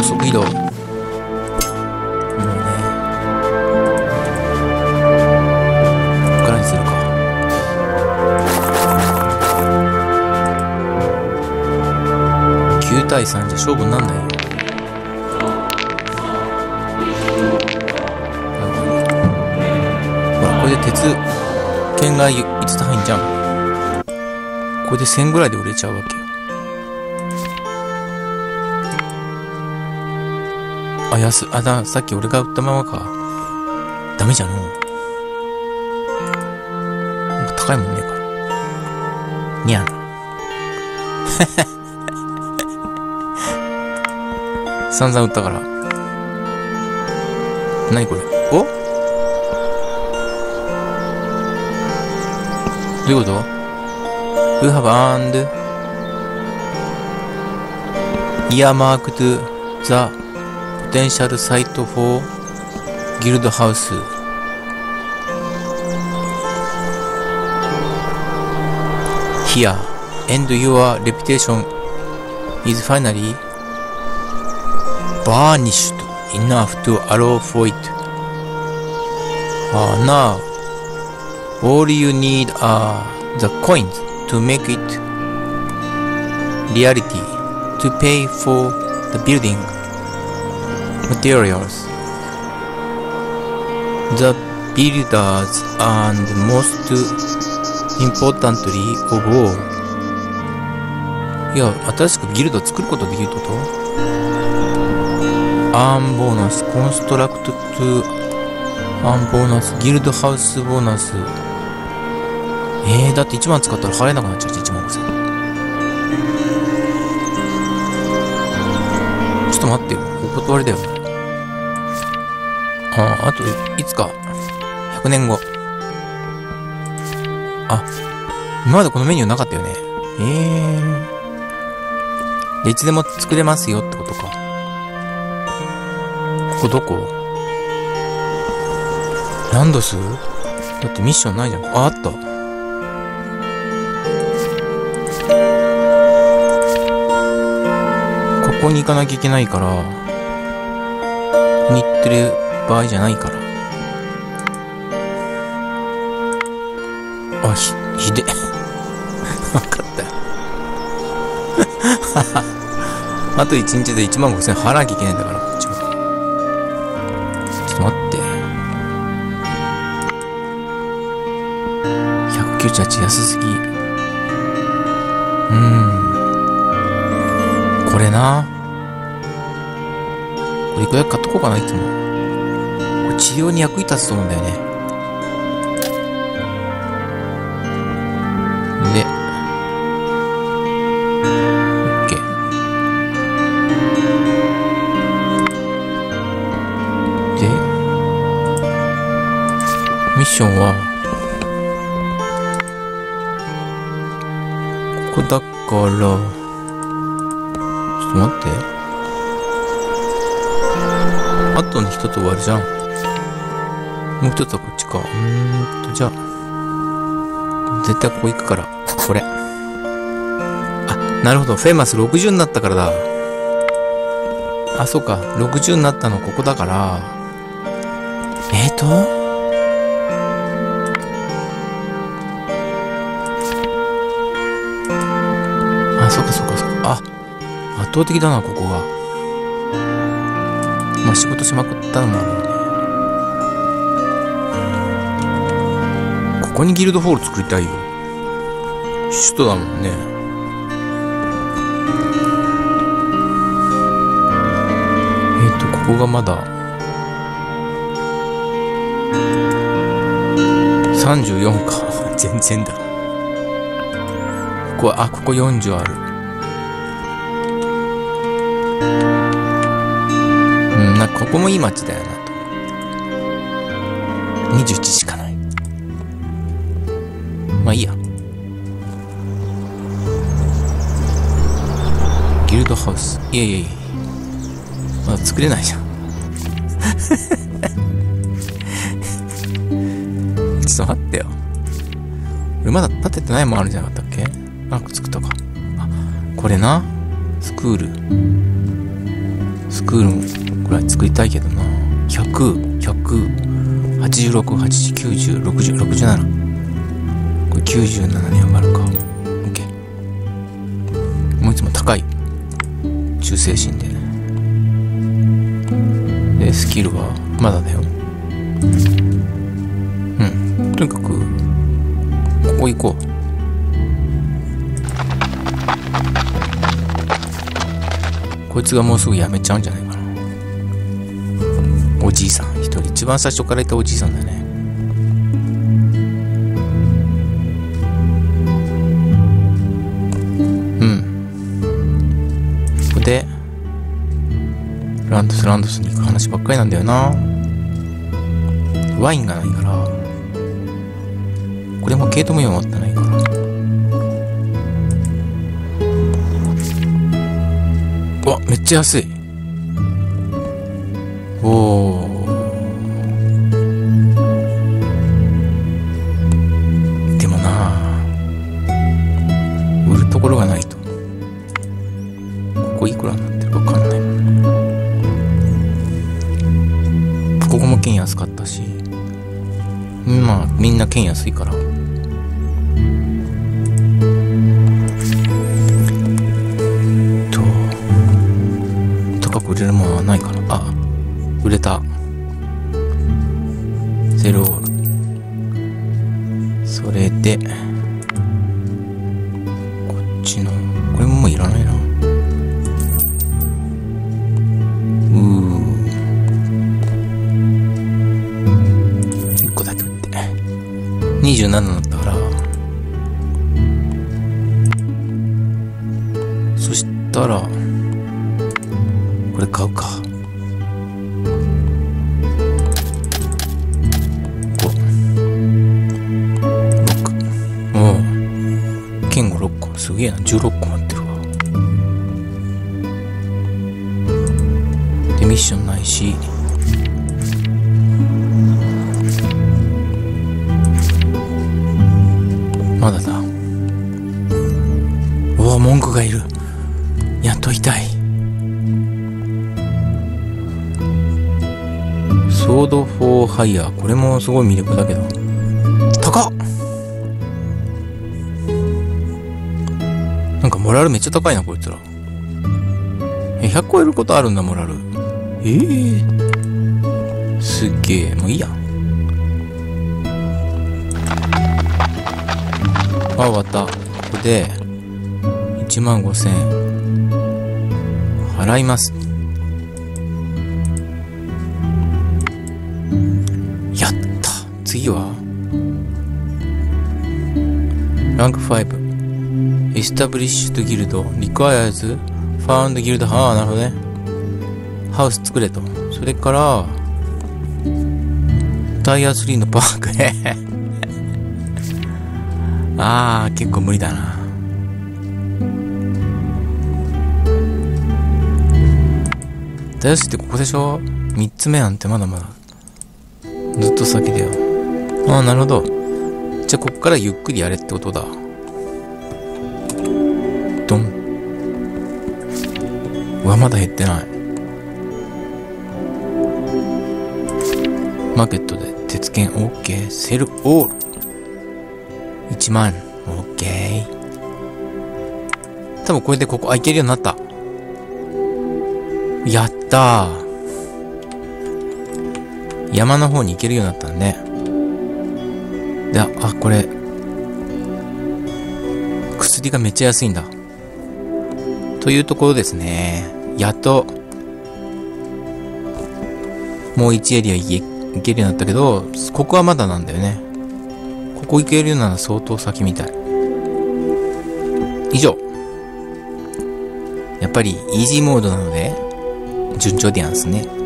高速移動。もうね。こっからにするか。9対3じゃ勝負になんないよ。ほら、これで鉄、剣が5つ入んじゃん。これで1000ぐらいで売れちゃうわけあ、安い。あ、だ、さっき俺が売ったままか。ダメじゃのう。なんか高いもんねえか。にゃん。散々売ったから。何これ？お？どういうこと ?You have and earmarked the potential site for guild house. Here, and your reputation is finally varnished enough to allow for it. Uh, now, all you need are the coins to make it reality to pay for the building materials. The builders and most importantly of all いや、新しくギルド作ることできるってこと？アーンボーナス、コンストラクトトゥアーンボーナス、ギルドハウスボーナス。えー、だって1万使ったら払えなくなっちゃうし、1万5000。ちょっと待ってよ。断りだよ。あ、あと、いつか。100年後。あ、今までこのメニューなかったよね。えー。いつでも作れますよってことか。ここどこ？ランドス？だってミッションないじゃん。あ、あった。ここに行かなきゃいけないから、に行ってる場合じゃないから。あ、ひ、ひで。わかったよ。あと1日で1万5000払わなきゃいけないんだから、こっちは。ちょっと待って。198安すぎ。うん。これな。これいくら買っとこうかな、いつも。これ治療に役に立つと思うんだよね。で、OK。で、ミッションは、ここだから、ちょっと待って。あとに一つ終わりじゃん。もう一つはこっちか。うーんと、じゃあ、絶対ここ行くから、これ。あ、なるほど。フェイマス60になったからだ。あ、そうか。60になったのここだから。えーと？あ、そうかそうかそうか。あ、圧倒的だな、ここが。まあ、仕事しまくったのもあるよね。ここにギルドホール作りたいよ。首都だもんね。えっ、と、ここがまだ、34か。全然だ。ここは、あ、ここ40ある。なんかここもいい街だよなと。21しかない。まあいいや。ギルドハウス。いやいやいやまだ作れないじゃん。ちょっと待ってよ。俺まだ建ててないもんあるじゃなかったっけ？なんか作ったか。あ、これな。スクール。ス作るぐらい作りたいけどな。100、100、86、80、90、60、67。これ97に上がるか。OK。もういつも高い。忠誠心でね。で、スキルはまだだよ。うん。とにかく、ここ行こう。いつがもうすぐ辞めちゃうんじゃないかな。おじいさん、一人。一番最初からいたおじいさんだね。うん。ここで、ランドスランドスに行く話ばっかりなんだよな。ワインがないから、これも系統無用持ってなわ、めっちゃ安い。おー。でもな売るところがないと。ここいくらになってるかわかんないもん。ここも剣安かったし。まあ、みんな剣安いから。売れるものはないかな。あ、売れた。ゼロール。それで、こっちの、これももういらないな。うー。1個だけ売って。27だったから、そしたら、これ買うか。5、6。おう。剣5、6個。すげえな。16個持ってるわ。で、ミッションないし。まだだ。うわ、文句がいる。やっと痛い。 Sword for Hire。これもすごい魅力だけど。高っなんかモラルめっちゃ高いな、こいつら。え、100超えることあるんだ、モラル。ええすっげえ。もういいや。あ、終わった。ここで、1万5千円。払います。次は？ランク5。Established Guild requires found guild ああ、なるほどね。ハウス作れと。それから、タイヤ3のパークへ。ああ、結構無理だな。ダイヤスってここでしょ ?3 つ目なんてまだまだ。ずっと先だよ。ああ、なるほど。じゃあ、こっからゆっくりやれってことだ。ドン。うわ、まだ減ってない。マーケットで鉄剣 OK。セルオール。1万。OK。多分これでここ、あ、いけるようになった。やったー。山の方に行けるようになったんね。で、あ、これ、薬がめっちゃ安いんだ。というところですね。やっと、もう1エリア行けるようになったけど、ここはまだなんだよね。ここ行けるようなら相当先みたい。以上。やっぱり、イージーモードなので、順調でやんすね。